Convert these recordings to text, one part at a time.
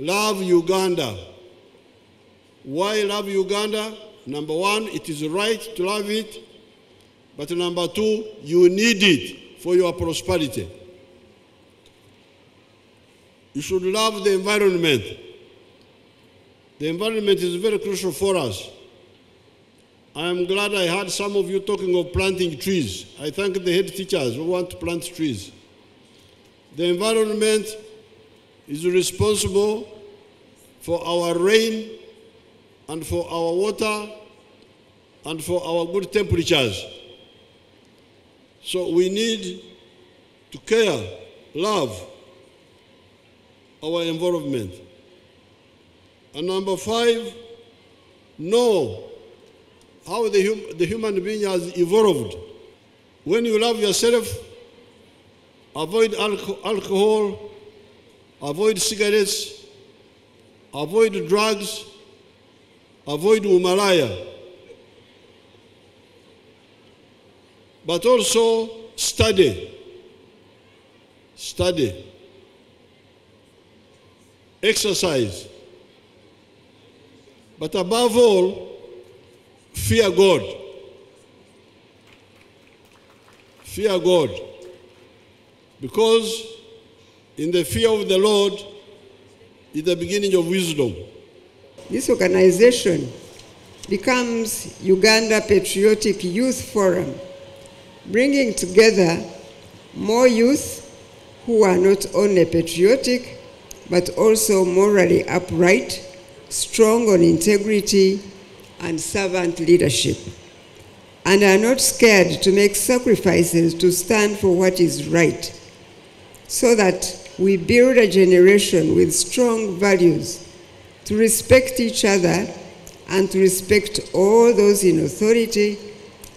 love Uganda. Why love Uganda? Number one, it is right to love it. But number two, you need it for your prosperity. You should love the environment. The environment is very crucial for us. I am glad I heard some of you talking of planting trees. I thank the head teachers who want to plant trees. The environment is responsible for our rain and for our water and for our good temperatures. So we need to care, love our environment. And number five, know how the, hum the human being has evolved. When you love yourself, avoid alco alcohol, avoid cigarettes, avoid drugs, avoid umalaya. But also study. Study. Exercise. But above all, fear God. Fear God. Because in the fear of the Lord is the beginning of wisdom. This organization becomes Uganda Patriotic Youth Forum, bringing together more youth who are not only patriotic but also morally upright, strong on integrity and servant leadership, and are not scared to make sacrifices to stand for what is right, so that we build a generation with strong values to respect each other and to respect all those in authority.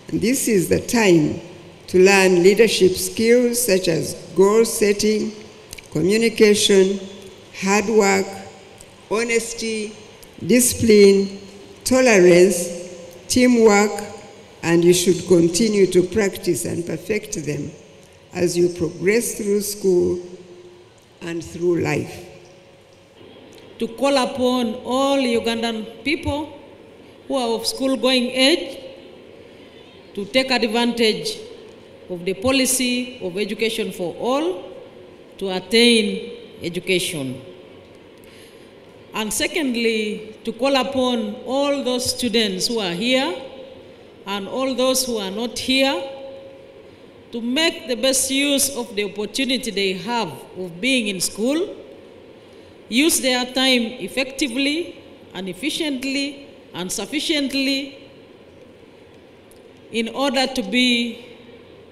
And this is the time to learn leadership skills such as goal setting, communication, hard work, honesty, discipline, tolerance, teamwork, and you should continue to practice and perfect them as you progress through school and through life. To call upon all Ugandan people who are of school going age to take advantage of the policy of education for all to attain education. And secondly, to call upon all those students who are here and all those who are not here to make the best use of the opportunity they have of being in school, use their time effectively and efficiently and sufficiently in order to be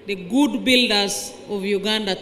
the good builders of Uganda.